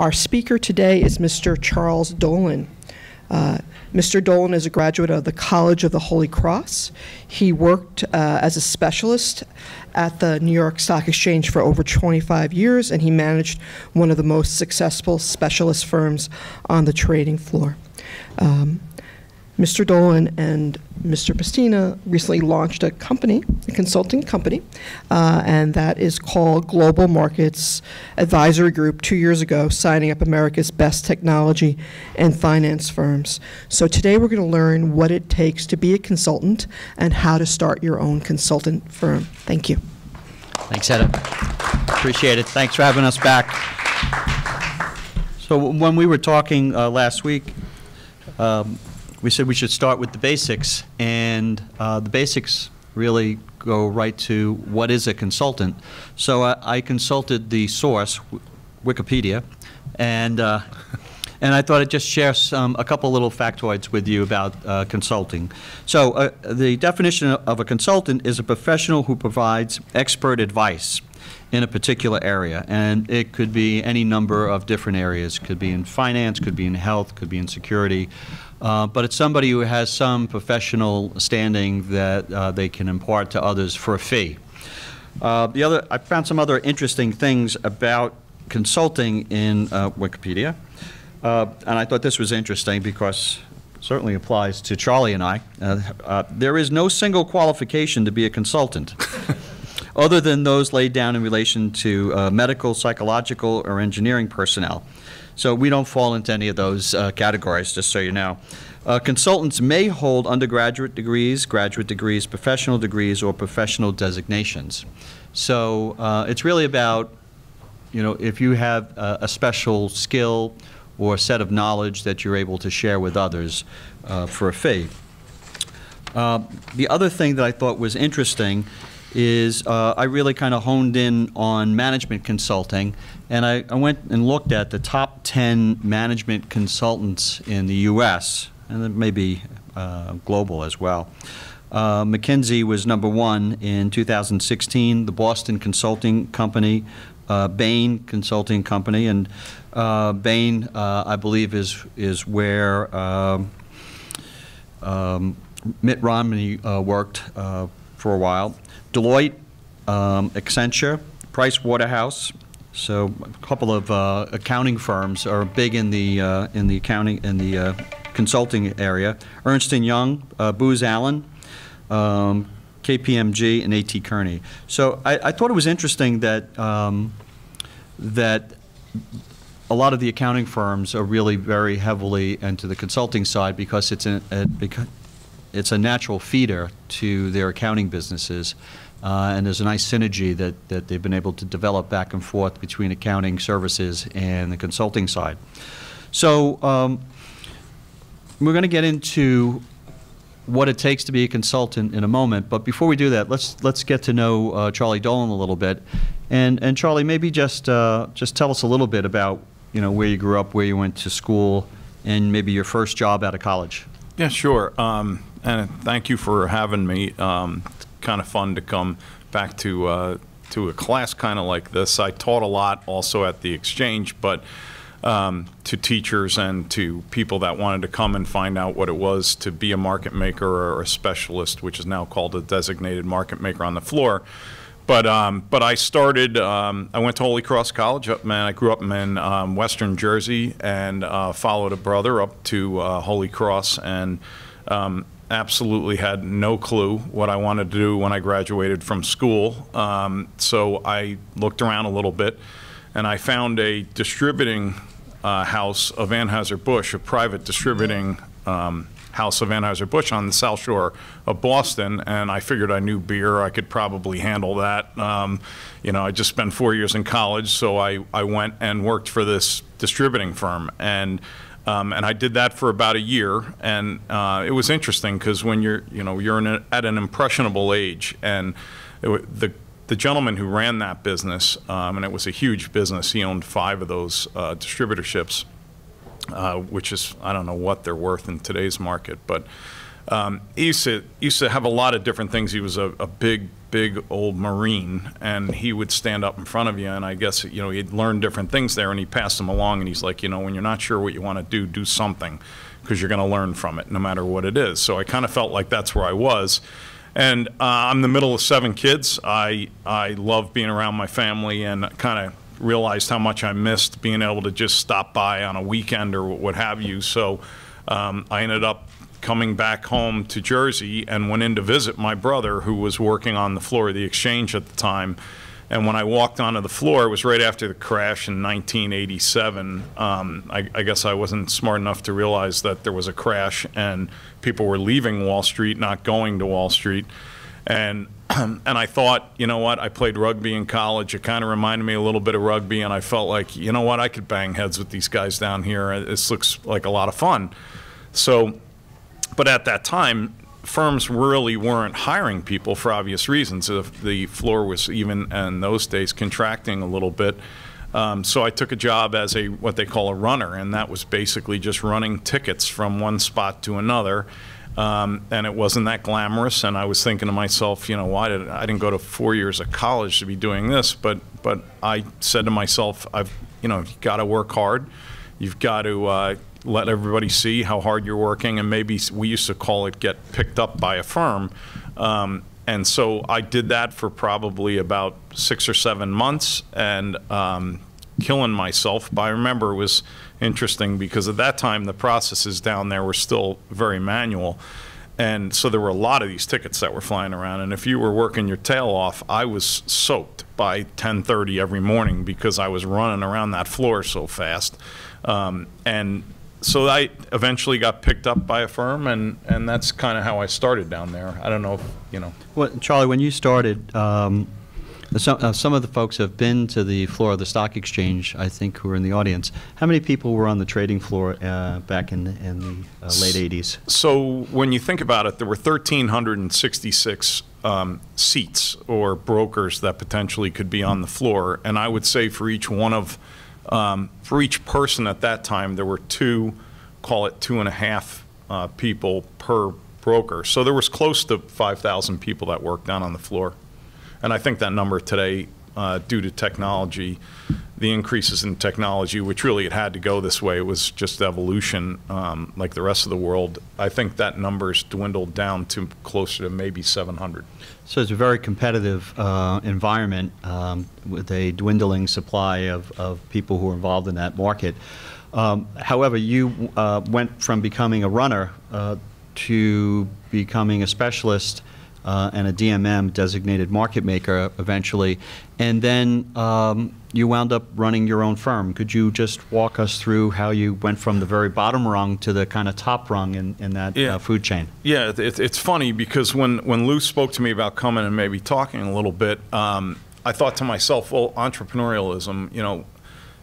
Our speaker today is Mr. Charles Dolan. Uh, Mr. Dolan is a graduate of the College of the Holy Cross. He worked uh, as a specialist at the New York Stock Exchange for over 25 years, and he managed one of the most successful specialist firms on the trading floor. Um, Mr. Dolan and Mr. Pastina recently launched a company, a consulting company, uh, and that is called Global Markets Advisory Group two years ago, signing up America's best technology and finance firms. So today we're going to learn what it takes to be a consultant and how to start your own consultant firm. Thank you. Thanks, Etta. Appreciate it. Thanks for having us back. So when we were talking uh, last week, um, we said we should start with the basics, and uh, the basics really go right to what is a consultant. So I, I consulted the source, Wikipedia, and uh, and I thought I'd just share some a couple little factoids with you about uh, consulting. So uh, the definition of a consultant is a professional who provides expert advice in a particular area, and it could be any number of different areas. Could be in finance, could be in health, could be in security. Uh, but it's somebody who has some professional standing that uh, they can impart to others for a fee. Uh, the other, I found some other interesting things about consulting in uh, Wikipedia, uh, and I thought this was interesting because it certainly applies to Charlie and I. Uh, there is no single qualification to be a consultant. other than those laid down in relation to medical, psychological, or engineering personnel. So we don't fall into any of those uh, categories, just so you know. Uh, consultants may hold undergraduate degrees, graduate degrees, professional degrees, or professional designations. So uh, it's really about, you know, if you have a, a, special skill or a set of knowledge that you're able to share with others uh, for a fee. Uh, the other thing that I thought was interesting is uh, I really kind of honed in on management consulting, and I, I, went and looked at the top 10 management consultants in the U.S., and maybe uh, global as well. Uh, McKinsey was number one in 2016, the Boston Consulting Company, uh, Bain Consulting Company, and uh, Bain, uh, I believe, is, is where um, um, Mitt Romney worked for a while. Deloitte, um, Accenture, Price Waterhouse. So a couple of uh, accounting firms are big in the uh, in the accounting in the uh, consulting area. Ernst and Young, uh, Booz Allen, um, KPMG, and A.T. Kearney. So I, I, thought it was interesting that um, that a lot of the accounting firms are really very heavily into the consulting side because it's a, because it's a natural feeder to their accounting businesses. Uh, and there's a nice synergy that, that they've been able to develop back and forth between accounting services and the consulting side. So um, we're going to get into what it takes to be a consultant in a moment. But before we do that, let's let's get to know uh, Charlie Dolan a little bit. And and Charlie, maybe just uh, just tell us a little bit about you know where you grew up, where you went to school, and maybe your first job out of college. Yeah, sure. Um, and thank you for having me. Um, kind of fun to come back to uh, to a class kind of like this. I taught a lot also at the exchange, but um, to teachers and to people that wanted to come and find out what it was to be a market maker or a specialist, which is now called a designated market maker on the floor. But um, but I started. Um, I went to Holy Cross College. Up man, I grew up in um, Western Jersey and uh, followed a brother up to uh, Holy Cross and um, absolutely had no clue what I wanted to do when I graduated from school. Um, so I looked around a little bit and I found a distributing uh, house of Anheuser-Busch, a private distributing um, house of Anheuser-Busch on the South Shore of Boston, and I figured I knew beer. I could probably handle that. Um, you know, I just spent four years in college, so I, I went and worked for this distributing firm. And um, and I did that for about a year, and uh, it was interesting because when you're, you know, you're a, at an impressionable age, and it, the the gentleman who ran that business, um, and it was a huge business. He owned five of those uh, distributorships, uh, which is I don't know what they're worth in today's market, but um, he used to used to have a lot of different things. He was a, a big big old Marine, and he would stand up in front of you, and I guess, you know, he'd learned different things there, and he passed them along, and he's like, you know, when you're not sure what you want to do, do something, because you're going to learn from it, no matter what it is. So I kind of felt like that's where I was. And uh, I'm the middle of seven kids. I, I love being around my family and kind of realized how much I missed being able to just stop by on a weekend or what have you. So um, I ended up coming back home to Jersey and went in to visit my brother, who was working on the floor of the exchange at the time. And when I walked onto the floor, it was right after the crash in 1987. Um, I, I, guess I wasn't smart enough to realize that there was a crash and people were leaving Wall Street, not going to Wall Street. And and I thought, you know what? I played rugby in college. It kind of reminded me a little bit of rugby, and I felt like, you know what? I could bang heads with these guys down here. This looks like a lot of fun. So, but at that time, firms really weren't hiring people for obvious reasons. If The floor was even in those days contracting a little bit. Um, so I took a job as a what they call a runner, and that was basically just running tickets from one spot to another. Um, and it wasn't that glamorous. And I was thinking to myself, you know, why did I didn't go to four years of college to be doing this? But but I said to myself, I've you know, you've got to work hard. You've got to uh, let everybody see how hard you're working, and maybe we used to call it get picked up by a firm. Um, and so I did that for probably about six or seven months, and um, killing myself. But I remember it was interesting because at that time the processes down there were still very manual. And so there were a lot of these tickets that were flying around. And if you were working your tail off, I was soaked by 10:30 every morning because I was running around that floor so fast. Um, and so I eventually got picked up by a firm, and, and that's kind of how I started down there. I don't know if, you know. Well, Charlie, when you started, um, some, uh, some of the folks have been to the floor of the stock exchange, I think, who are in the audience. How many people were on the trading floor uh, back in, in the uh, late 80s? So when you think about it, there were 1,366 um, seats or brokers that potentially could be on the floor. And I would say for each one of, um, for each person at that time, there were two, call it two and a half uh, people per broker. So there was close to 5,000 people that worked down on the floor. And I think that number today, uh, due to technology, the increases in technology, which really it had to go this way, it was just evolution um, like the rest of the world. I think that number's dwindled down to closer to maybe 700. So it's a very competitive uh, environment um, with a dwindling supply of, of people who are involved in that market. Um, however, you uh, went from becoming a runner uh, to becoming a specialist uh, and a DMM, designated market maker, eventually. And then um, you wound up running your own firm. Could you just walk us through how you went from the very bottom rung to the kind of top rung in, in that yeah. uh, food chain? Yeah, it, it's funny because when, when Lou spoke to me about coming and maybe talking a little bit, um, I thought to myself, well, entrepreneurialism, you know,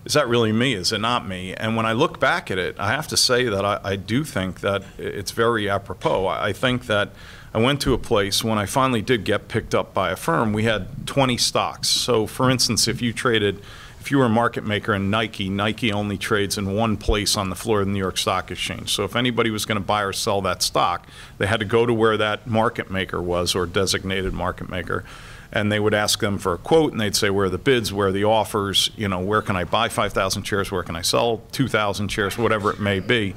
is that really me? Is it not me? And when I look back at it, I have to say that I, I do think that it's very apropos. I, I think that I went to a place when I finally did get picked up by a firm, we had 20 stocks. So, for instance, if you traded, if you were a market maker in Nike, Nike only trades in one place on the floor of the New York Stock Exchange. So, if anybody was going to buy or sell that stock, they had to go to where that market maker was or designated market maker. And they would ask them for a quote, and they'd say, Where are the bids? Where are the offers? You know, where can I buy 5,000 shares? Where can I sell 2,000 shares? Whatever it may be.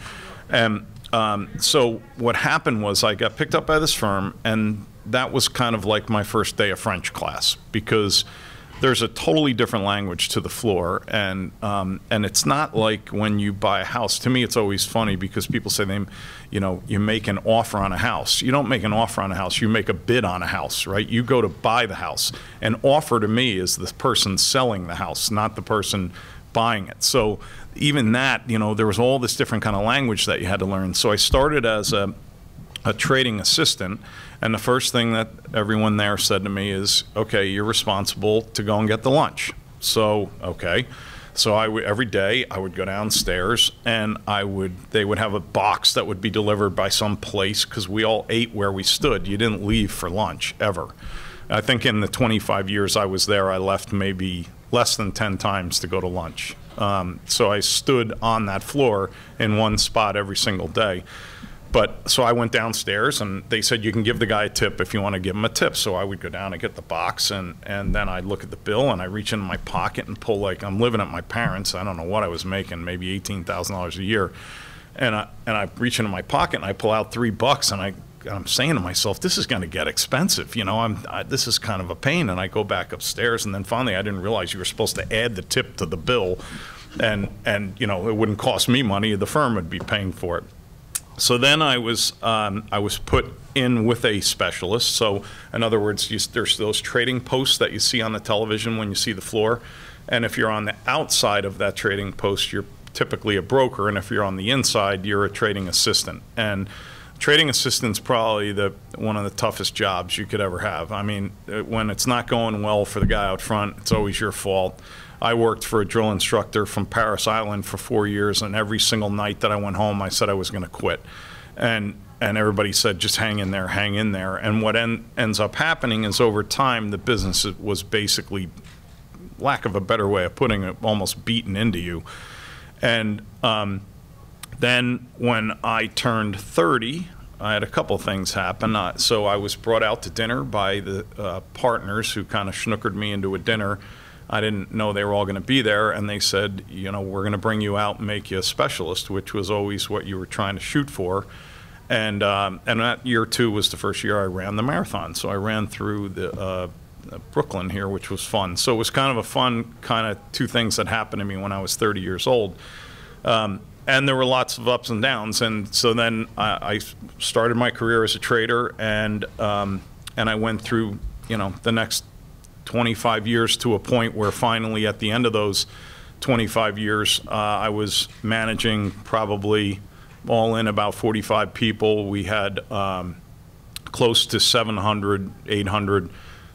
And um, so what happened was I got picked up by this firm, and that was kind of like my first day of French class because there's a totally different language to the floor, and um, and it's not like when you buy a house. To me, it's always funny because people say they, you know, you make an offer on a house. You don't make an offer on a house. You make a bid on a house, right? You go to buy the house. An offer to me is the person selling the house, not the person buying it. So even that, you know, there was all this different kind of language that you had to learn. So I started as a, a trading assistant, and the first thing that everyone there said to me is, "Okay, you're responsible to go and get the lunch." So okay. So I every day I would go downstairs and I would they would have a box that would be delivered by some place because we all ate where we stood. You didn't leave for lunch ever. I think in the 25 years I was there, I left maybe less than 10 times to go to lunch. Um, so I stood on that floor in one spot every single day. But, so I went downstairs and they said, you can give the guy a tip if you want to give him a tip. So I would go down and get the box and, and then I'd look at the bill and I reach into my pocket and pull like, I'm living at my parents. I don't know what I was making, maybe $18,000 a year. And I, and I reach into my pocket and I pull out three bucks and I, I'm saying to myself, this is going to get expensive. You know, I'm, I, this is kind of a pain. And I go back upstairs and then finally I didn't realize you were supposed to add the tip to the bill. And, and, you know, it wouldn't cost me money. The firm would be paying for it. So then I was um, I was put in with a specialist. So in other words, you, there's those trading posts that you see on the television when you see the floor, and if you're on the outside of that trading post, you're typically a broker, and if you're on the inside, you're a trading assistant. And trading assistant's probably the one of the toughest jobs you could ever have. I mean, uh, when it's not going well for the guy out front, it's always your fault. I worked for a drill instructor from Parris Island for four years, and every single night that I went home, I said I was going to quit. And and everybody said, just hang in there, hang in there. And what en- ends up happening is over time, the business was basically, lack of a better way of putting it, almost beaten into you. And um, then when I turned 30, I had a couple things happen. Uh, so I was brought out to dinner by the uh, partners who kind of snookered me into a dinner I didn't know they were all going to be there, and they said, you know, we're going to bring you out and make you a specialist, which was always what you were trying to shoot for. And um, and that year too was the first year I ran the marathon. So I ran through the uh, Brooklyn here, which was fun. So it was kind of a fun kind of two things that happened to me when I was 30 years old. Um, and there were lots of ups and downs. And so then I, I started my career as a trader, and um, and I went through you know the next 25 years to a point where finally at the end of those 25 years, uh, I was managing probably all in about 45 people. We had um, close to 700, 800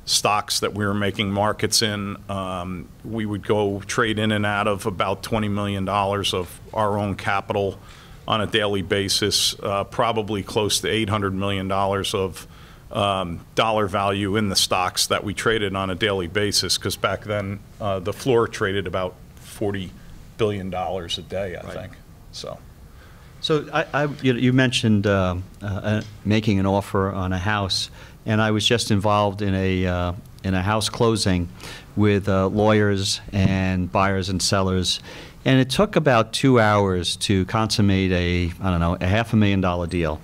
stocks that we were making markets in. Um, we would go trade in and out of about $20 million of our own capital on a daily basis, uh, probably close to $800 million of um, dollar value in the stocks that we traded on a daily basis, because back then, uh, the floor traded about $40 billion a day, I Right. think, so. So I, I, you you mentioned uh, uh, making an offer on a house, and I was just involved in a, uh, in a house closing with uh, lawyers and buyers and sellers, and it took about two hours to consummate a, I don't know, a half a million dollar deal.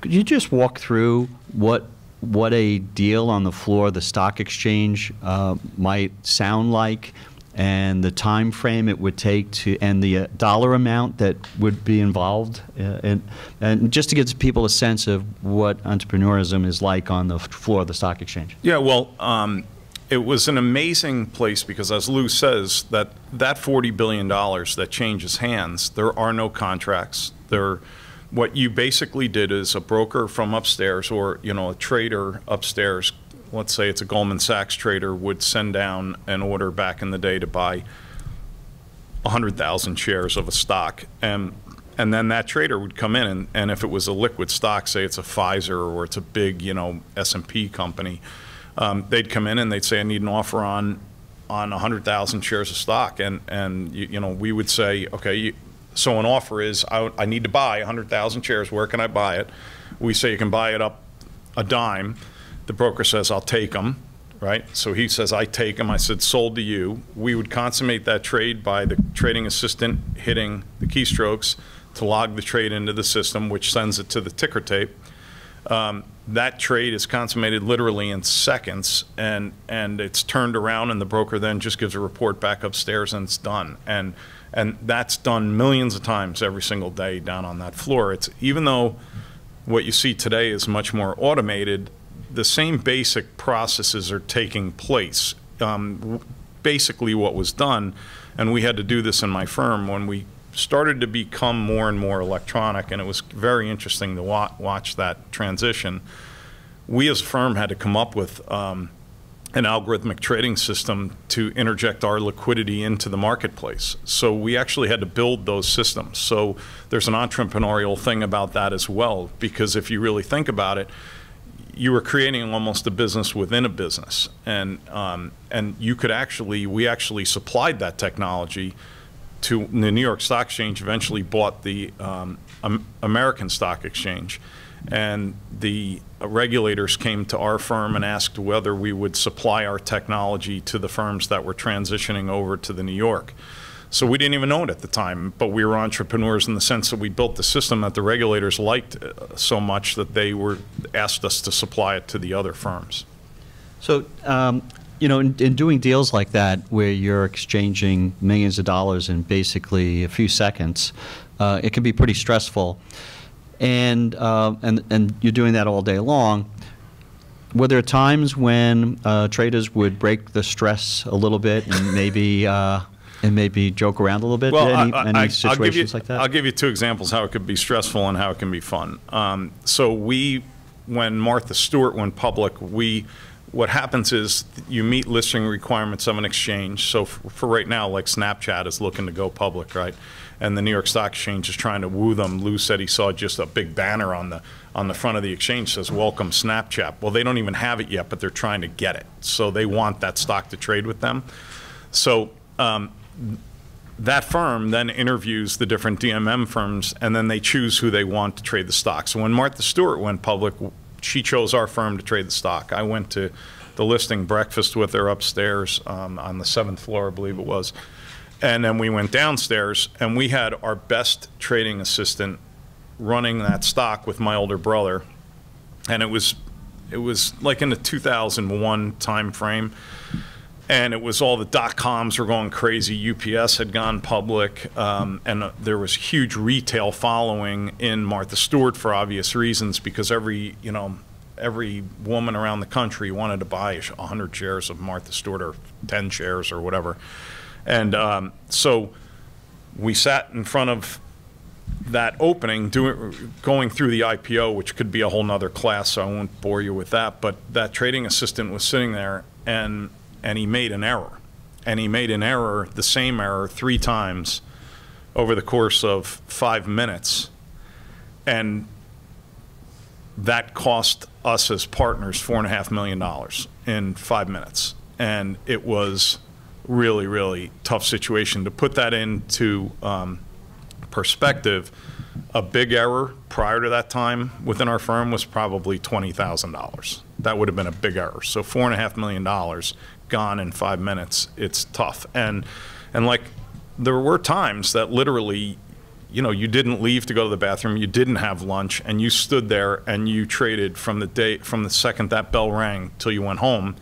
Could you just walk through what, what a deal on the floor of the stock exchange uh, might sound like, and the time frame it would take to, and the uh, dollar amount that would be involved, uh, and, and just to give people a sense of what entrepreneurism is like on the floor of the stock exchange. Yeah, well, um, it was an amazing place because, as Lou says, that that forty billion dollars that changes hands, there are no contracts. There, what you basically did is a broker from upstairs, or you know, a trader upstairs. Let's say it's a Goldman Sachs trader would send down an order back in the day to buy hundred thousand shares of a stock, and and then that trader would come in, and, and if it was a liquid stock, say it's a Pfizer or it's a big, you know, S and P company, um, they'd come in and they'd say, I need an offer on on 100,000 shares of stock, and and you, you know we would say, okay, you, so an offer is I, I need to buy 100,000 shares. Where can I buy it? We say you can buy it up a dime. The broker says I'll take them, right? So he says I take them. I said sold to you. We would consummate that trade by the trading assistant hitting the keystrokes to log the trade into the system, which sends it to the ticker tape. Um, that trade is consummated literally in seconds, and and it's turned around, and the broker then just gives a report back upstairs, and it's done. And and that's done millions of times every single day down on that floor. It's even though what you see today is much more automated, the same basic processes are taking place. Um, basically, what was done, and we had to do this in my firm when we started to become more and more electronic, and it was very interesting to wa- watch that transition. We as a firm had to come up with um, an algorithmic trading system to interject our liquidity into the marketplace. So we actually had to build those systems. So there's an entrepreneurial thing about that as well, because if you really think about it, you were creating almost a business within a business, and um, and you could actually we actually supplied that technology to the New York Stock Exchange eventually bought the um, American Stock Exchange. And the regulators came to our firm and asked whether we would supply our technology to the firms that were transitioning over to the New York. So we didn't even know it at the time, but we were entrepreneurs in the sense that we built the system that the regulators liked uh, so much that they were asked us to supply it to the other firms. So, um, you know, in, in doing deals like that, where you're exchanging millions of dollars in basically a few seconds, uh, it can be pretty stressful. And, uh, and, and you're doing that all day long. Were there times when uh, traders would break the stress a little bit and maybe, uh, and maybe joke around a little bit? any, I- I- any I- I'll give situations you- like that? I'll give you two examples how it could be stressful and how it can be fun. Um, So we, when Martha Stewart went public, we, what happens is you meet listing requirements of an exchange. So f- for right now, like Snapchat is looking to go public, right? And the New York Stock Exchange is trying to woo them. Lou said he saw just a big banner on the, on the front of the exchange says, "Welcome Snapchat." Well, they don't even have it yet, but they're trying to get it. So they want that stock to trade with them. So um, that firm then interviews the different DMM firms, and then they choose who they want to trade the stock. So when Martha Stewart went public, she chose our firm to trade the stock. I went to the listing breakfast with her upstairs um, on the seventh floor, I believe it was. And then we went downstairs, and we had our best trading assistant running that stock with my older brother. And it was, it was like in the 2001 timeframe and it was all the dot coms were going crazy. UPS had gone public, um, and uh, there was huge retail following in Martha Stewart for obvious reasons because every you know every woman around the country wanted to buy 100 shares of Martha Stewart or 10 shares or whatever, and um, so we sat in front of that opening, doing, going through the IPO, which could be a whole nother class, so I won't bore you with that. But that trading assistant was sitting there, and and he made an error, and he made an error, the same error, three times over the course of five minutes, and that cost us as partners four and a half million dollars in five minutes, and it was really, really tough situation to put that into. Um, perspective, a big error prior to that time within our firm was probably $20,000. That would have been a big error. So four and a half million dollars gone in five minutes. It's tough. And, and like, there were times that literally, you know, you didn't leave to go to the bathroom, you didn't have lunch, and you stood there and you traded from the day, from the second that bell rang till you went home.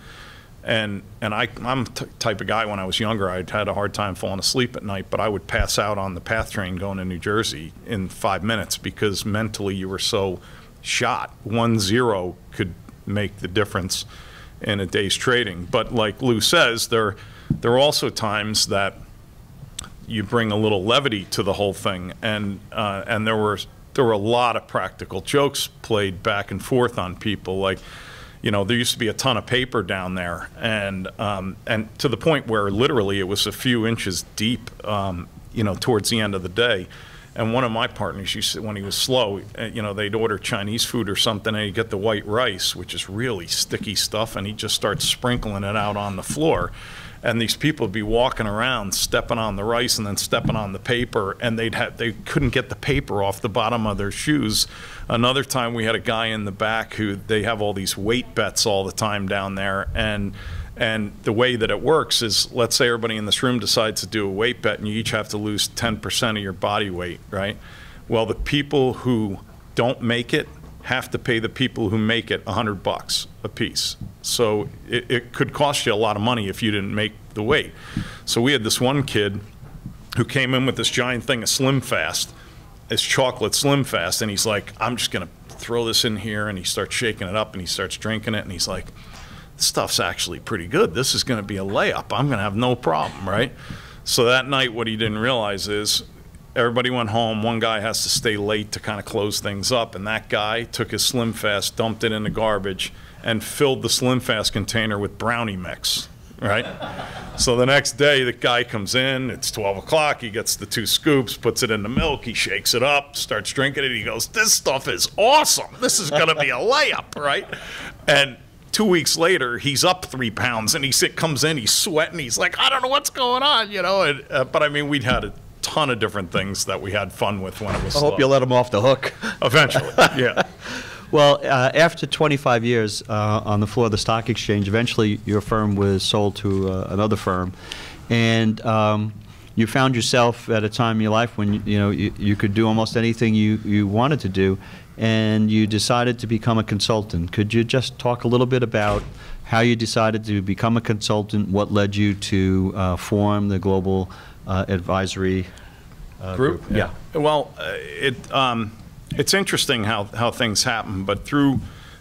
And and I I'm type of guy when I was younger I had a hard time falling asleep at night, but I would pass out on the PATH train going to New Jersey in five minutes because mentally you were so shot. One zero could make the difference in a day's trading. But like Lou says, there there are also times that you bring a little levity to the whole thing, and uh, and there were there were a lot of practical jokes played back and forth on people like you know, there used to be a ton of paper down there, and um, and to the point where literally it was a few inches deep, um, you know, towards the end of the day. And one of my partners used to, when he was slow, uh, you know, they'd order Chinese food or something, and he'd get the white rice, which is really sticky stuff, and he'd just start sprinkling it out on the floor. And these people would be walking around, stepping on the rice and then stepping on the paper, and they'd have, they couldn't get the paper off the bottom of their shoes. Another time, we had a guy in the back who they have all these weight bets all the time down there, and and the way that it works is, let's say everybody in this room decides to do a weight bet, and you each have to lose 10% of your body weight, right? Well, the people who don't make it have to pay the people who make it 100 bucks a piece. So it, it could cost you a lot of money if you didn't make the weight. So we had this one kid who came in with this giant thing of Slim Fast, this chocolate Slim Fast, and he's like, I'm just going to throw this in here, and he starts shaking it up, and he starts drinking it, and he's like, stuff's actually pretty good. This is going to be a layup. I'm going to have no problem, right? So that night, what he didn't realize is everybody went home. One guy has to stay late to kind of close things up, and that guy took his Slim Fast, dumped it in the garbage, and filled the Slim Fast container with brownie mix. Right? so the next day, the guy comes in. It's 12 o'clock. He gets the two scoops, puts it in the milk. He shakes it up, starts drinking it. He goes, "This stuff is awesome. This is going to be a layup, right?" And two weeks later, he's up three pounds, and he comes in, he's sweating. He's like, I don't know what's going on, you know. And, uh, but I mean, we'd had a ton of different things that we had fun with when it was I slow. hope you let him off the hook. Eventually, yeah. Well, uh, after 25 years uh, on the floor of the stock exchange, eventually your firm was sold to uh, another firm, and um, you found yourself at a time in your life when you know you, you could do almost anything you, you wanted to do, and you decided to become a consultant. Could you just talk a little bit about how you decided to become a consultant? What led you to uh, form the Global uh, Advisory uh, Group? Yeah. Well, uh, it, um, it's interesting how, how things happen, but through,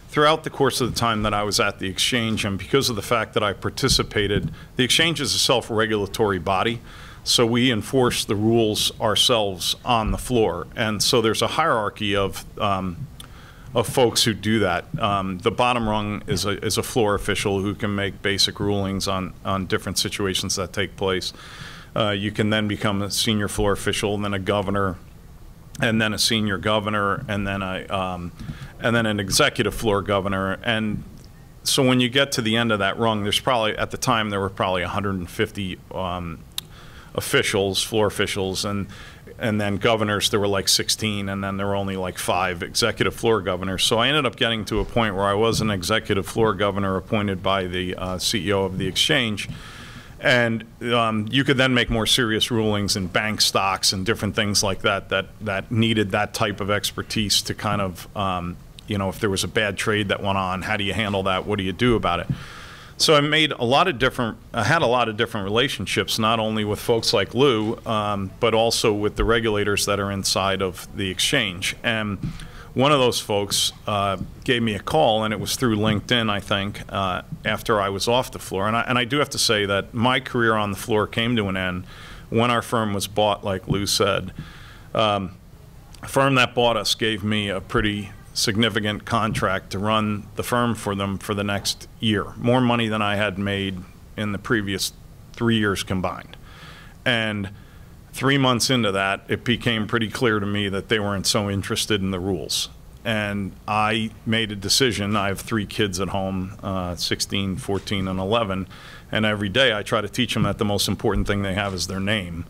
throughout the course of the time that I was at the exchange, and because of the fact that I participated, the exchange is a self-regulatory body, so we enforce the rules ourselves on the floor. And so there's a hierarchy of, um, of folks who do that. Um, the bottom rung is a, is a floor official who can make basic rulings on, on different situations that take place. Uh, you can then become a senior floor official, and then a governor, and then a senior governor, and then a, um, and then an executive floor governor. And so when you get to the end of that rung, there's probably at the time there were probably 150 um, officials, floor officials, and and then governors. There were like 16, and then there were only like five executive floor governors. So I ended up getting to a point where I was an executive floor governor appointed by the uh, CEO of the exchange. And um, you could then make more serious rulings in bank stocks and different things like that that that needed that type of expertise to kind of, um, you know, if there was a bad trade that went on, how do you handle that? What do you do about it? So I made a lot of different, I had a lot of different relationships, not only with folks like Lou, um, but also with the regulators that are inside of the exchange. And one of those folks uh, gave me a call, and it was through LinkedIn, I think, uh, after I was off the floor. And I, and I do have to say that my career on the floor came to an end when our firm was bought, like Lou said. Um, a firm that bought us gave me a pretty significant contract to run the firm for them for the next year, more money than I had made in the previous three years combined. And three months into that, it became pretty clear to me that they weren't so interested in the rules. And I made a decision. I have three kids at home uh, 16, 14, and 11. And every day I try to teach them that the most important thing they have is their name.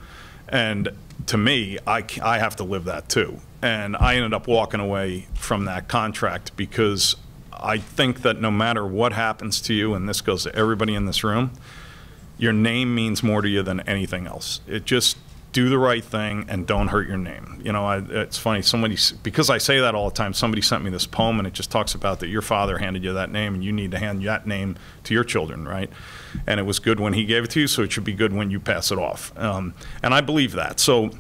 And to me, I, I have to live that too. And I ended up walking away from that contract because I think that no matter what happens to you, and this goes to everybody in this room, your name means more to you than anything else. It just do the right thing and don't hurt your name. You know, I, it's funny. Somebody because I say that all the time. Somebody sent me this poem and it just talks about that your father handed you that name and you need to hand that name to your children, right? And it was good when he gave it to you, so it should be good when you pass it off. Um, and I believe that. So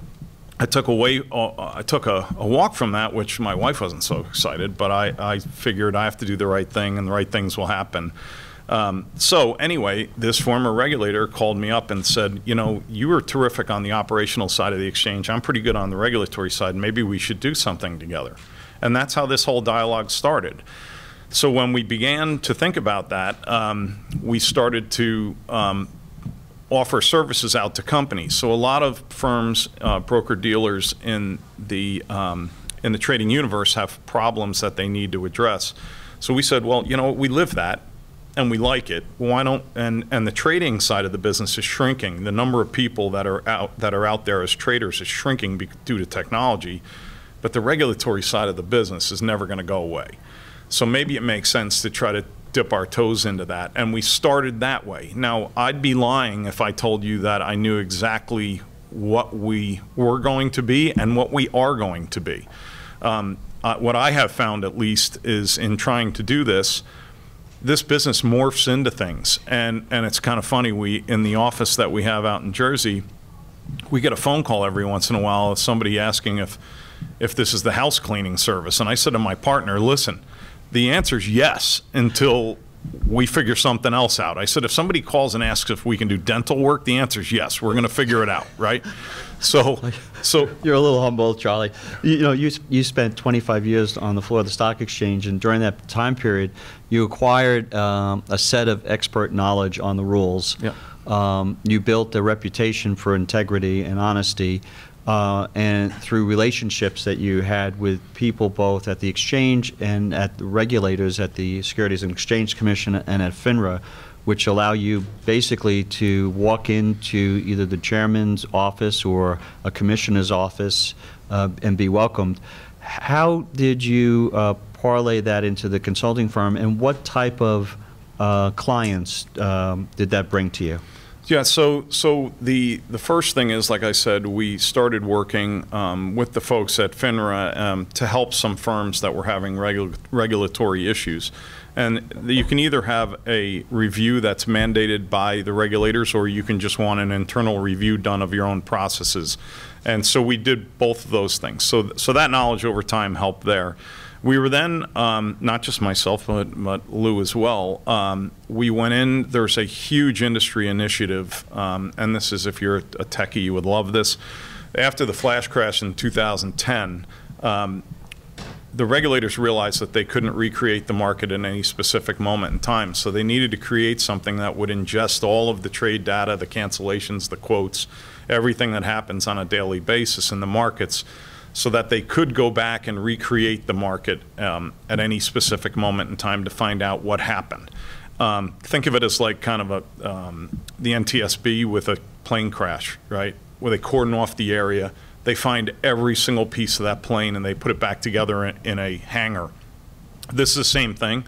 I took away, uh, I took a, a walk from that, which my wife wasn't so excited, but I, I figured I have to do the right thing and the right things will happen. Um, so anyway, this former regulator called me up and said, you know, you were terrific on the operational side of the exchange. I'm pretty good on the regulatory side. Maybe we should do something together. And that's how this whole dialogue started. So when we began to think about that, um, we started to um, offer services out to companies. So a lot of firms, uh, broker dealers in the um, in the trading universe have problems that they need to address. So we said, well, you know, we live that and we like it. Why don't and and the trading side of the business is shrinking. The number of people that are out that are out there as traders is shrinking due to technology, but the regulatory side of the business is never going to go away. So maybe it makes sense to try to dip our toes into that. And we started that way. Now, I'd be lying if I told you that I knew exactly what we were going to be and what we are going to be. Um, uh, what I have found, at least, is in trying to do this, this business morphs into things. And, and it's kind of funny. We, in the office that we have out in Jersey, we get a phone call every once in a while of somebody asking if, if this is the house cleaning service. And I said to my partner, listen, the answer is yes until we figure something else out. I said, if somebody calls and asks if we can do dental work, the answer is yes. We're going to figure it out, right? So, so You're a little humble, Charlie. You, you know, you, you spent 25 years on the floor of the stock exchange, and during that time period, you acquired um, a set of expert knowledge on the rules. Yeah. Um, you built a reputation for integrity and honesty, uh, and through relationships that you had with people both at the exchange and at the regulators at the Securities and Exchange Commission and at FINRA, which allow you basically to walk into either the chairman's office or a commissioner's office uh, and be welcomed. How did you uh, parlay that into the consulting firm, and what type of uh, clients um, did that bring to you? Yeah, so so the the first thing is, like I said, we started working um, with the folks at FINRA um, to help some firms that were having regu- regulatory issues. And you can either have a review that's mandated by the regulators, or you can just want an internal review done of your own processes. And so we did both of those things. So so that knowledge over time helped there. We were then, um, not just myself, but, but Lou as well, um, we went in, there's a huge industry initiative, um, and this is, if you're a techie, you would love this. After the flash crash in 2010, um, the regulators realized that they couldn't recreate the market in any specific moment in time. So they needed to create something that would ingest all of the trade data, the cancellations, the quotes, everything that happens on a daily basis in the markets so that they could go back and recreate the market um, at any specific moment in time to find out what happened. Um, think of it as like kind of a um, the NTSB with a plane crash, right? Where they cordon off the area, they find every single piece of that plane and they put it back together in, in a hangar. This is the same thing,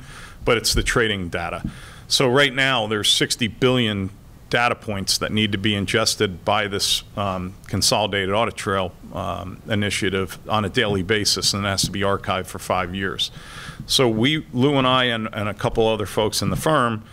but it's the trading data. So right now there's 60 billion data points that need to be ingested by this um, consolidated audit trail um, initiative on a daily basis, and it has to be archived for five years. So we, Lou and I, and, and a couple other folks in the firm,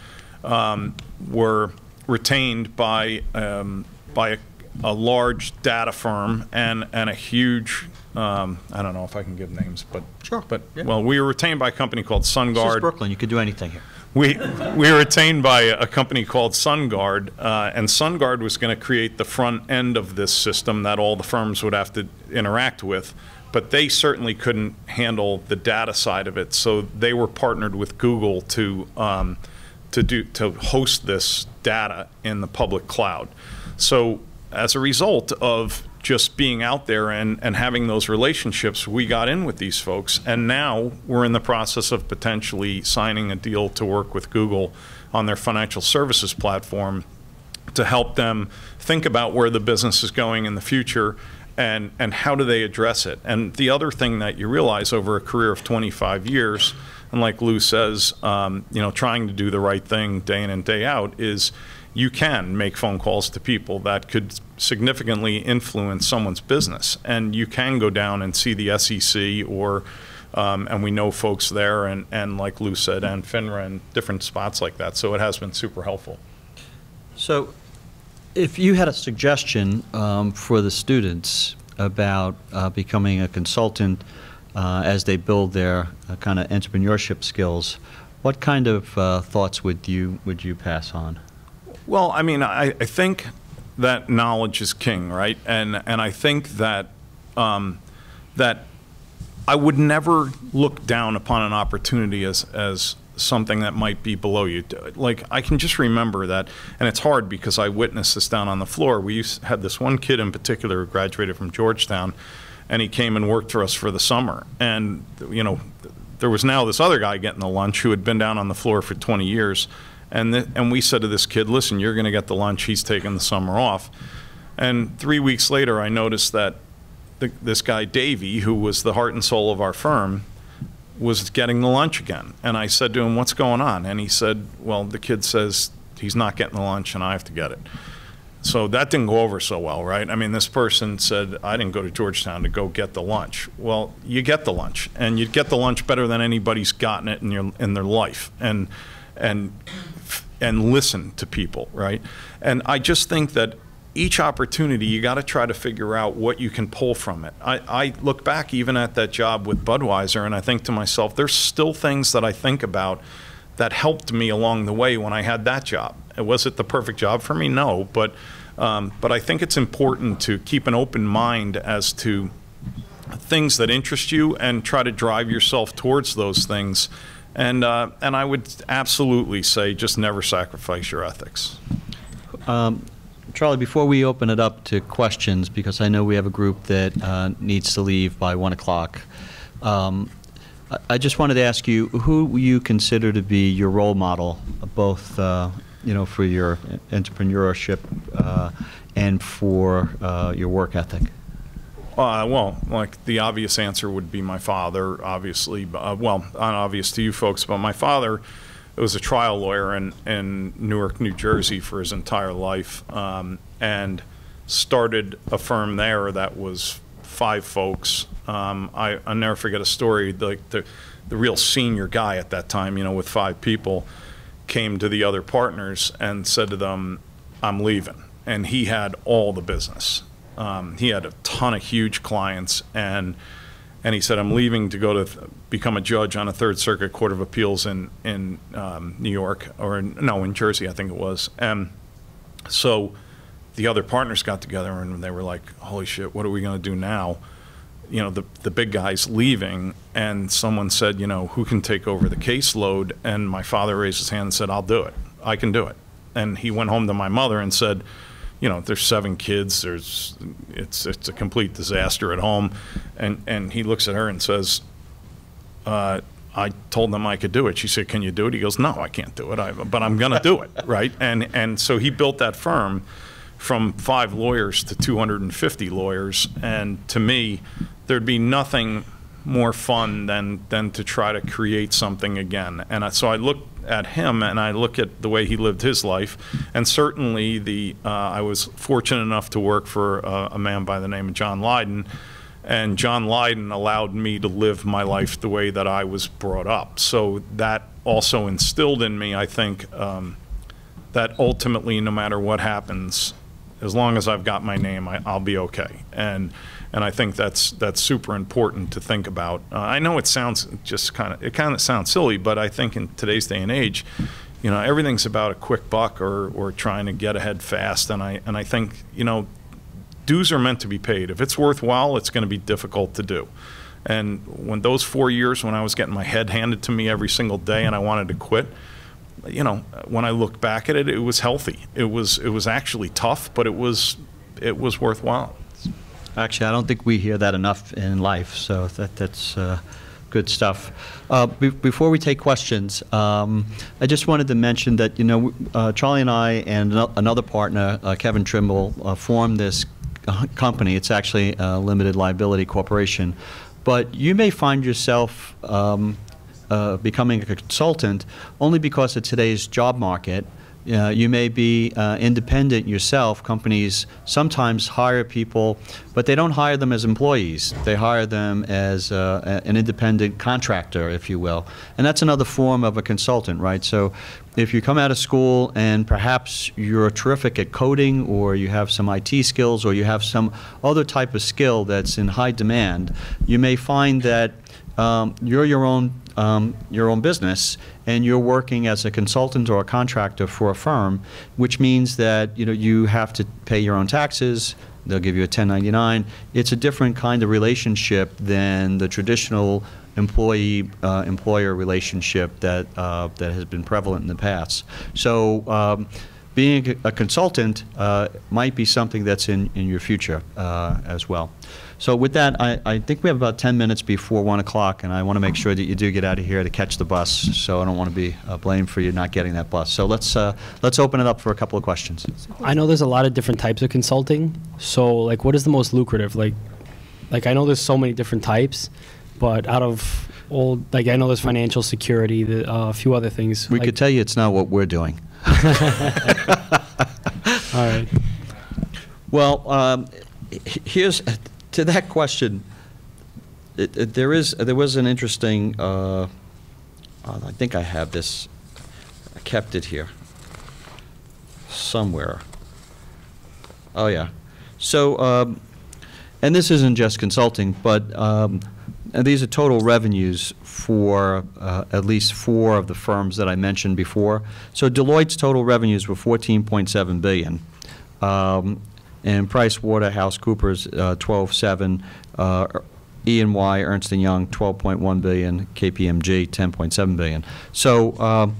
um, were retained by um, by a, a, large data firm and and a huge. Um, I don't know if I can give names, but Sure, But yeah. well, we were retained by a company called This SunGard. Brooklyn, you could do anything here. We, we were retained by a company called SunGard, uh, and SunGard was going to create the front end of this system that all the firms would have to interact with, but they certainly couldn't handle the data side of it. So they were partnered with Google to um, to do to host this data in the public cloud. So as a result of just being out there and, and having those relationships, we got in with these folks. And now we're in the process of potentially signing a deal to work with Google on their financial services platform to help them think about where the business is going in the future and, and how do they address it. And the other thing that you realize over a career of 25 years, and like Lou says, um, you know, trying to do the right thing day in and day out is you can make phone calls to people that could significantly influence someone's business. And you can go down and see the SEC or, um, and we know folks there, and, and like Lou said, and FINRA and different spots like that. So it has been super helpful. So, if you had a suggestion um, for the students about uh, becoming a consultant uh, as they build their uh, kind of entrepreneurship skills, what kind of uh, thoughts would you would you pass on? Well, I mean, I, I think that knowledge is king, right? And and I think that um, that I would never look down upon an opportunity as as something that might be below you. Like I can just remember that, and it's hard because I witnessed this down on the floor. We used, had this one kid in particular who graduated from Georgetown, and he came and worked for us for the summer. And you know, there was now this other guy getting the lunch who had been down on the floor for 20 years, and th- and we said to this kid, "Listen, you're going to get the lunch. He's taking the summer off." And three weeks later, I noticed that the, this guy Davey, who was the heart and soul of our firm, was getting the lunch again. And I said to him, "What's going on?" And he said, "Well, the kid says he's not getting the lunch, and I have to get it." So that didn't go over so well, right? I mean, this person said, I didn't go to Georgetown to go get the lunch. Well, you get the lunch, and you get the lunch better than anybody's gotten it in, your, in their life. And, and, and listen to people, right? And I just think that each opportunity, you got to try to figure out what you can pull from it. I, I look back even at that job with Budweiser, and I think to myself, there's still things that I think about that helped me along the way when I had that job. It was it the perfect job for me? No, but um, but I think it's important to keep an open mind as to things that interest you and try to drive yourself towards those things. And uh, and I would absolutely say just never sacrifice your ethics. Um, Charlie, before we open it up to questions, because I know we have a group that uh, needs to leave by 1 o'clock, um, I- just wanted to ask you, who you consider to be your role model, both uh, you know, for your entrepreneurship uh, and for uh, your work ethic? Uh, well, like the obvious answer would be my father, obviously. Uh, well, not obvious to you folks, but my father was a trial lawyer in, in Newark, New Jersey for his entire life, um, and started a firm there that was five folks. Um, I I'll never forget a story. Like the the real senior guy at that time, you know, with five people, came to the other partners and said to them, "I'm leaving," and he had all the business. Um, he had a ton of huge clients, and and he said, "I'm leaving to go to th- become a judge on a Third Circuit Court of Appeals in in um, New York or in, no, in Jersey, I think it was." And so the other partners got together and they were like, "Holy shit, what are we going to do now?" You know, the the big guy's leaving, and someone said, "You know, who can take over the caseload?" And my father raised his hand and said, "I'll do it. I can do it." And he went home to my mother and said you know, there's seven kids. There's, it's it's a complete disaster at home, and and he looks at her and says, uh, "I told them I could do it." She said, "Can you do it?" He goes, "No, I can't do it. I, but I'm going to do it, right?" And and so he built that firm from five lawyers to 250 lawyers, and to me, there'd be nothing more fun than than to try to create something again. And I, so I look at him and I look at the way he lived his life, and certainly the uh, I was fortunate enough to work for uh, a man by the name of John Lydon. And John Lydon allowed me to live my life the way that I was brought up. So that also instilled in me, I think, um, that ultimately, no matter what happens, as long as I've got my name, I, I'll be okay. And and I think that's that's super important to think about. Uh, I know it sounds just kind of it kind of sounds silly, but I think in today's day and age, you know, everything's about a quick buck or or trying to get ahead fast. And I and I think you know, dues are meant to be paid. If it's worthwhile, it's going to be difficult to do. And when those four years, when I was getting my head handed to me every single day, and I wanted to quit, you know, when I look back at it, it was healthy. It was it was actually tough, but it was it was worthwhile. Actually, I don't think we hear that enough in life, so that, that's uh, good stuff. Uh, be- Before we take questions, um, I just wanted to mention that, you know, uh, Charlie and I and ano- another partner, uh, Kevin Trimble, uh, formed this company. It's actually a limited liability corporation. But you may find yourself um, uh, becoming a consultant only because of today's job market. Uh, you may be uh, independent yourself. Companies sometimes hire people, but they don't hire them as employees. They hire them as uh, an independent contractor, if you will. And that's another form of a consultant, right? So if you come out of school and perhaps you're terrific at coding, or you have some IT skills, or you have some other type of skill that's in high demand, you may find that um, you're your own um, your own business and you're working as a consultant or a contractor for a firm, which means that you know you have to pay your own taxes. They'll give you a 1099. It's a different kind of relationship than the traditional employee uh, employer relationship that uh, that has been prevalent in the past. So. Um, being a consultant uh, might be something that's in, in your future uh, as well. So with that, I, I think we have about 10 minutes before 1 o'clock, and I want to make sure that you do get out of here to catch the bus, so I don't want to be uh, blamed for you not getting that bus. So let's, uh, let's open it up for a couple of questions. I know there's a lot of different types of consulting. So, like, what is the most lucrative? Like, like I know there's so many different types, but out of all, like, I know there's financial security, the, uh, a few other things. We like, could tell you it's not what we're doing. All right. Well, um, here's, to that question, it- it- there is, there was an interesting, uh, uh, I think I have this, I kept it here somewhere. Oh, yeah. So, um, and this isn't just consulting, but um, these are total revenues for uh, at least four of the firms that I mentioned before. So Deloitte's total revenues were 14.7 billion, um, and Price Waterhouse Coopers uh, 12.7, uh, E&Y Ernst Young 12.1 billion, KPMG 10.7 billion. So. Um,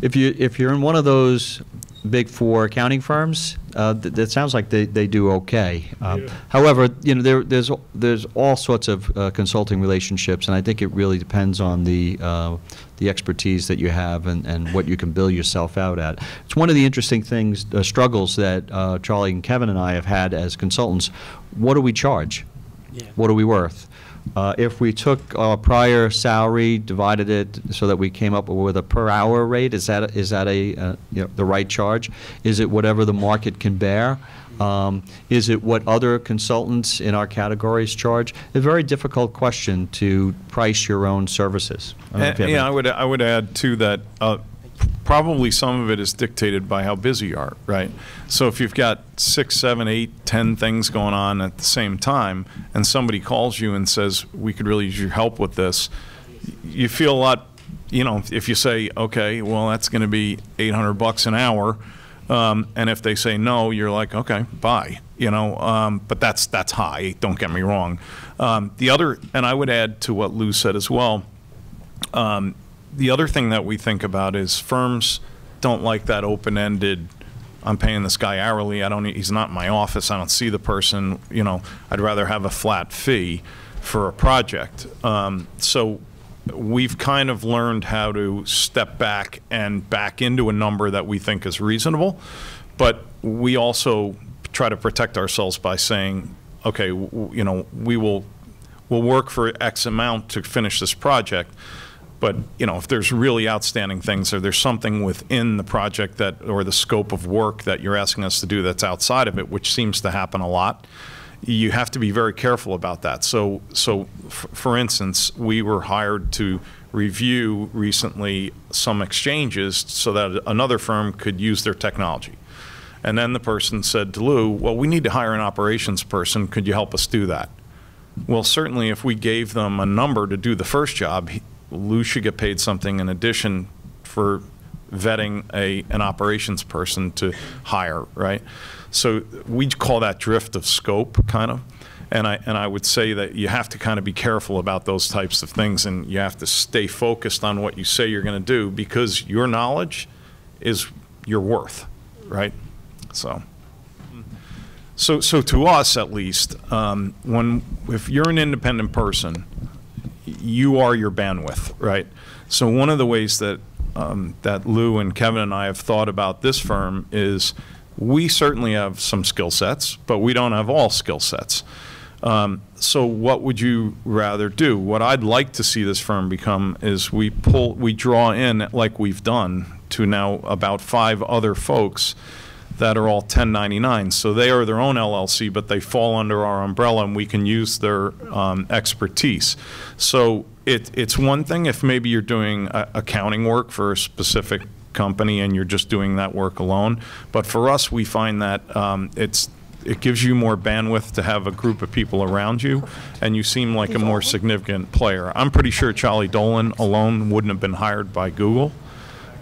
if you if you're in one of those Big Four accounting firms, uh, th- that sounds like they, they do okay. Um, However, you know, there, there's, there's all sorts of uh, consulting relationships, and I think it really depends on the, uh, the expertise that you have and, and what you can bill yourself out at. It's one of the interesting things, uh, struggles that uh, Charlie and Kevin and I have had as consultants. What do we charge? Yeah. What are we worth? Uh, If we took our prior salary, divided it so that we came up with a per-hour rate, is that, is that a, uh, you know, the right charge? Is it whatever the market can bear? Um, Is it what other consultants in our categories charge? A very difficult question to price your own services. I don't know if you have And, Yeah, I would, I would add too that uh, probably some of it is dictated by how busy you are, right? So if you've got six, seven, eight, ten things going on at the same time, and somebody calls you and says, we could really use your help with this, you feel a lot, you know, if you say, okay, well, that's going to be 800 bucks an hour, um, and if they say no, you're like, okay, bye. You know, um, but that's that's high. Don't get me wrong. Um, the other, and I would add to what Lou said as well. The other thing that we think about is firms don't like that open-ended. I'm paying this guy hourly. I don't. He's not in my office. I don't see the person. You know, I'd rather have a flat fee for a project. Um, so we've kind of learned how to step back and back into a number that we think is reasonable, but we also try to protect ourselves by saying, okay, you know, we will we'll work for X amount to finish this project. But, you know, if there's really outstanding things, or there's something within the project that, or the scope of work that you're asking us to do that's outside of it, which seems to happen a lot, you have to be very careful about that. So, so for instance, we were hired to review recently some exchanges so that another firm could use their technology. And then the person said to Lou, well, we need to hire an operations person. Could you help us do that? Well, certainly if we gave them a number to do the first job, Lou should get paid something in addition for vetting a, an operations person to hire, right? So we call that drift of scope, kind of. And I, and I would say that you have to kind of be careful about those types of things and you have to stay focused on what you say you're going to do because your knowledge is your worth, right? So. So, so to us, at least, um, when, if you're an independent person, you are your bandwidth, right? So one of the ways that, um, that Lou and Kevin and I have thought about this firm is we certainly have some skill sets, but we don't have all skill sets. Um, so what would you rather do? What I'd like to see this firm become is we pull, we draw in, like we've done, to now about five other folks that are all 1099. So they are their own LLC, but they fall under our umbrella, and we can use their um, expertise. So it, it's one thing if maybe you're doing uh, accounting work for a specific company and you're just doing that work alone. But for us, we find that um, it's it gives you more bandwidth to have a group of people around you, and you seem like a more significant player. I'm pretty sure Charlie Dolan alone wouldn't have been hired by Google,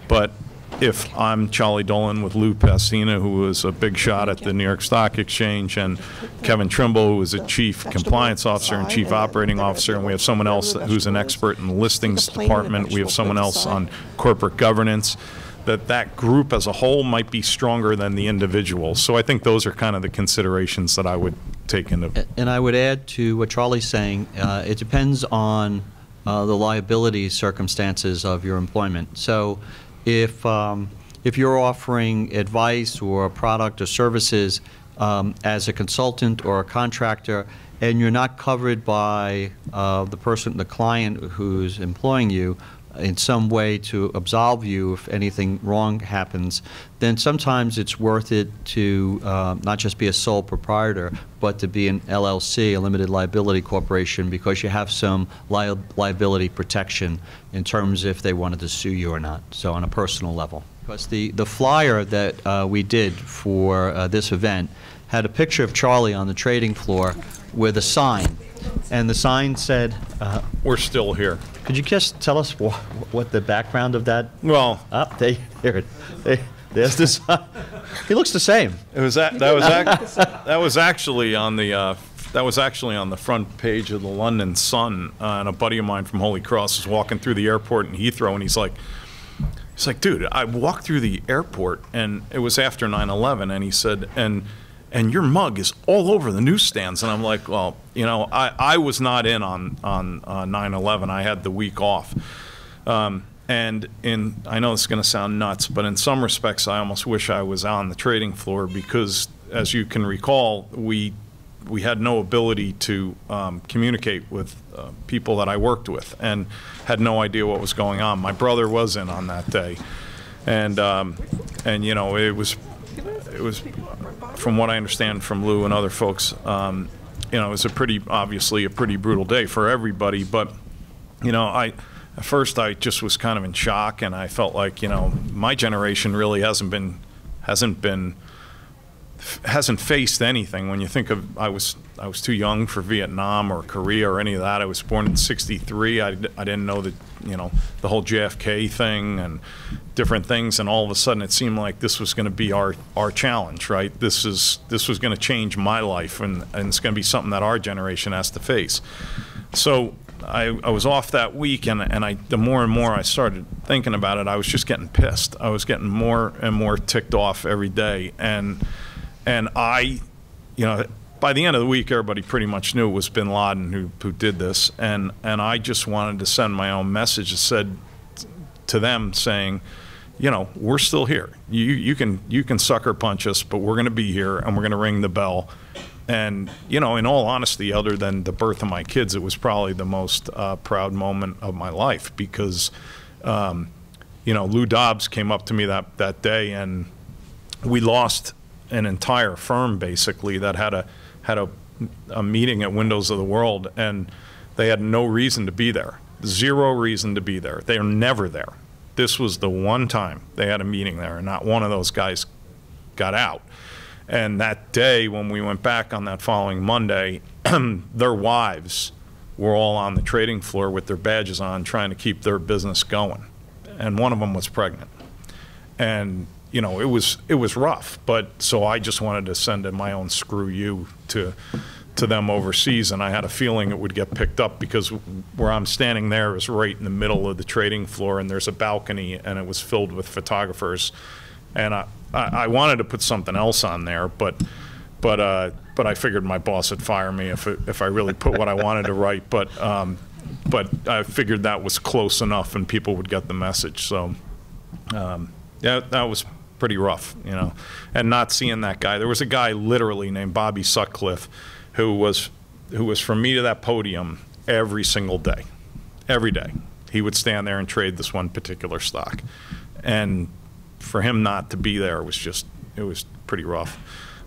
but if I'm Charlie Dolan with Lou Pastina, who was a big shot at the New York Stock Exchange, and Kevin Trimble, who is a chief compliance officer and chief operating officer, and we have someone else who's an expert in the listings department, we have someone else on corporate governance, that that group as a whole might be stronger than the individual. So I think those are kind of the considerations that I would take into. And I would add to what Charlie's saying, uh, it depends on uh, the liability circumstances of your employment. So if, um, if you're offering advice or a product or services um, as a consultant or a contractor, and you're not covered by uh, the person, the client who's employing you, in some way to absolve you if anything wrong happens, then sometimes it's worth it to uh, not just be a sole proprietor, but to be an LLC, a limited liability corporation, because you have some lia- liability protection in terms if they wanted to sue you or not, so on a personal level. Because the, the flyer that uh, we did for uh, this event had a picture of Charlie on the trading floor with a sign, and the sign said, uh, We're still here. could you just tell us wha- what the background of that? Well, Up, they, there, it- they, there's this. he looks the same. It was that, that was ac- that was actually on the uh, that was actually on the front page of the London Sun. Uh, and a buddy of mine from Holy Cross was walking through the airport in Heathrow, and he's like, He's like, dude, I walked through the airport and it was after 9/11, and he said, and and your mug is all over the newsstands, and I'm like, well, you know, I I was not in on on uh, 9/11. I had the week off. Um, and in, I know is going to sound nuts, but in some respects, I almost wish I was on the trading floor because, as you can recall, we we had no ability to um, communicate with uh, people that I worked with, and had no idea what was going on. My brother was in on that day, and um, and you know it was it was from what I understand from Lou and other folks, um, you know, it was a pretty obviously a pretty brutal day for everybody, but you know, I at first I just was kind of in shock, and I felt like you know my generation really hasn't been hasn't been hasn't faced anything. When you think of I was I was too young for Vietnam or Korea or any of that. I was born in '63. I, I didn't know that you know the whole JFK thing and different things, and all of a sudden it seemed like this was going to be our our challenge, right? This is this was going to change my life, and, and it's going to be something that our generation has to face. So I, I was off that week, and, and I, the more and more I started thinking about it, I was just getting pissed. I was getting more and more ticked off every day, and and I, you know, by the end of the week, everybody pretty much knew it was Bin Laden who who did this, and and I just wanted to send my own message that said to them saying, you know, we're still here. You you can you can sucker punch us, but we're going to be here, and we're going to ring the bell. And you know, in all honesty, other than the birth of my kids, it was probably the most uh, proud moment of my life because, um, you know, Lou Dobbs came up to me that that day, and we lost an entire firm basically that had a had a, a meeting at Windows of the World, and they had no reason to be there, zero reason to be there. They are never there. This was the one time they had a meeting there, and not one of those guys got out. And that day, when we went back on that following Monday, their wives were all on the trading floor with their badges on, trying to keep their business going. And one of them was pregnant. And you know, it was it was rough. But so I just wanted to send in my own screw you to to them overseas, and I had a feeling it would get picked up because where I'm standing there is right in the middle of the trading floor, and there's a balcony, and it was filled with photographers, and I I, I wanted to put something else on there, but but uh, but I figured my boss would fire me if it, if I really put what I wanted to write, but. Um, but I figured that was close enough, and people would get the message. So, um, yeah, that was pretty rough, you know. And not seeing that guy. There was a guy literally named Bobby Sutcliffe who was who was from me to that podium every single day. Every day. He would stand there and trade this one particular stock. And for him not to be there was just it was pretty rough.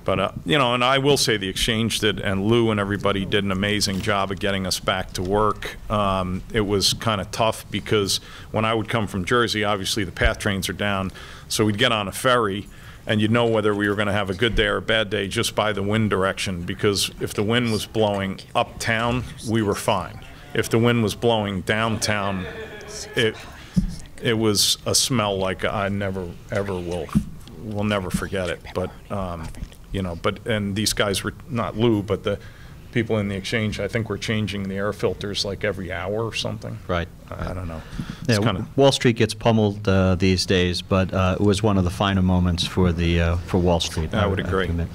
But uh, you know, and I will say the exchange did, and Lou and everybody did an amazing job of getting us back to work. Um, it was kind of tough because when I would come from Jersey, obviously the PATH trains are down, so we'd get on a ferry, and you'd know whether we were going to have a good day or a bad day just by the wind direction. Because if the wind was blowing uptown, we were fine. If the wind was blowing downtown, it it was a smell like I never ever will will never forget it. But um, you know, but, and these guys were, not Lou, but the people in the exchange, I think were changing the air filters like every hour or something. Right. I don't know. It's kind of, Wall Street gets pummeled uh, these days, but uh, it was one of the finer moments for the uh, for Wall Street. I would have to agree. admit.